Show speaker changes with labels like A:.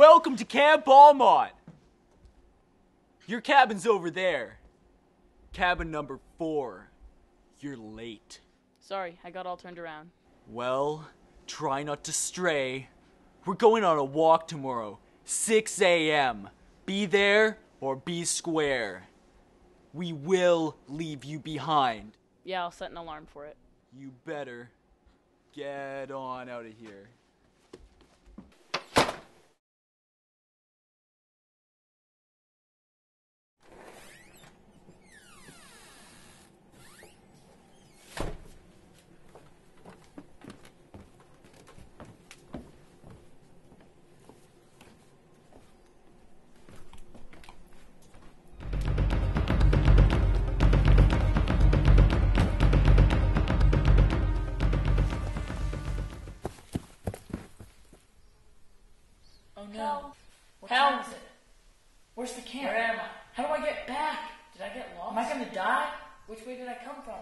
A: Welcome to Camp Almont. Your cabin's over there. Cabin number four. You're late.
B: Sorry, I got all turned around.
A: Well, try not to stray. We're going on a walk tomorrow, 6 a.m. Be there or be square. We will leave you behind.
B: Yeah, I'll set an alarm for it.
A: You better get on out of here.
C: No.
D: What
C: Help.
D: time is it?
C: Where's the camp?
D: Where am I?
C: How do I get back?
D: Did I get lost?
C: Am I gonna die?
D: Which way did I come from?